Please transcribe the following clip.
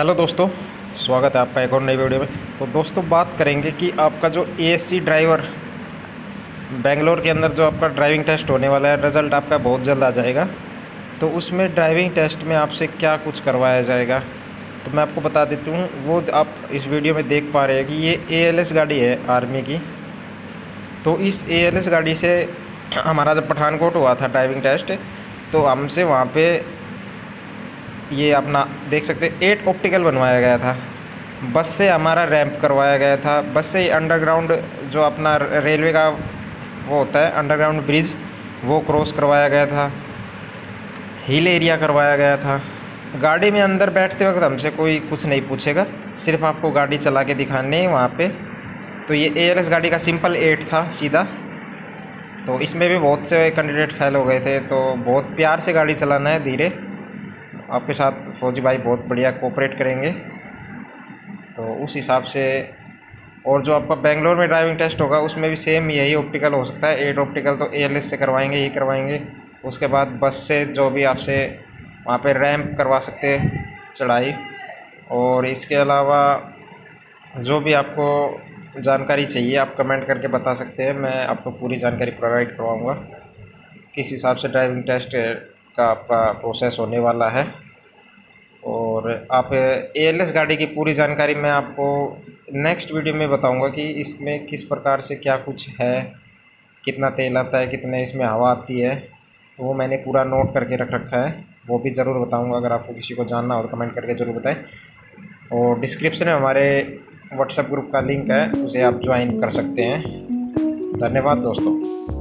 Hello दोस्तों, स्वागत है आपका एक और नई वीडियो में। तो दोस्तों, बात करेंगे कि आपका जो एएससी ड्राइवर बेंगलोर के अंदर जो आपका ड्राइविंग टेस्ट होने वाला है रिज़ल्ट आपका बहुत जल्द आ जाएगा। तो उसमें ड्राइविंग टेस्ट में आपसे क्या कुछ करवाया जाएगा तो मैं आपको बता देती हूँ। वो आप इस वीडियो में देख पा रहे हैं कि ये एएलएस गाड़ी है आर्मी की। तो इस एएलएस गाड़ी से हमारा जब पठानकोट हुआ था ड्राइविंग टेस्ट तो हमसे वहाँ पे ये अपना देख सकते एट ऑप्टिकल बनवाया गया था। बस से हमारा रैंप करवाया गया था। बस से अंडरग्राउंड जो अपना रेलवे का वो होता है अंडरग्राउंड ब्रिज वो क्रॉस करवाया गया था। हिल एरिया करवाया गया था। गाड़ी में अंदर बैठते वक्त हमसे कोई कुछ नहीं पूछेगा। सिर्फ़ आपको गाड़ी चला के दिखाने वहाँ पे। तो ये ए गाड़ी का सिंपल एट था, सीधा। तो इसमें भी बहुत से कैंडिडेट फेल हो गए थे। तो बहुत प्यार से गाड़ी चलाना है धीरे। आपके साथ फौजी भाई बहुत बढ़िया कोऑपरेट करेंगे। तो उस हिसाब से और जो आपका बेंगलोर में ड्राइविंग टेस्ट होगा, उसमें भी सेम यही ऑप्टिकल हो सकता है। एट ऑप्टिकल तो ए से करवाएँगे ही करवाएँगे। उसके बाद बस से जो भी आपसे वहाँ पे रैंप करवा सकते हैं, चढ़ाई। और इसके अलावा जो भी आपको जानकारी चाहिए, आप कमेंट करके बता सकते हैं। मैं आपको पूरी जानकारी प्रोवाइड करवाऊँगा। किस हिसाब से ड्राइविंग टेस्ट का आपका प्रोसेस होने वाला है। और आप एएलएस गाड़ी की पूरी जानकारी मैं आपको नेक्स्ट वीडियो में बताऊँगा कि इसमें किस प्रकार से क्या कुछ है, कितना तेल आता है, कितने इसमें हवा आती है। तो वो मैंने पूरा नोट करके रख रखा है। वो भी ज़रूर बताऊँगा, अगर आपको किसी को जानना हो तो कमेंट करके ज़रूर बताएँ। और डिस्क्रिप्शन में हमारे व्हाट्सएप ग्रुप का लिंक है, उसे आप ज्वाइन कर सकते हैं। धन्यवाद दोस्तों।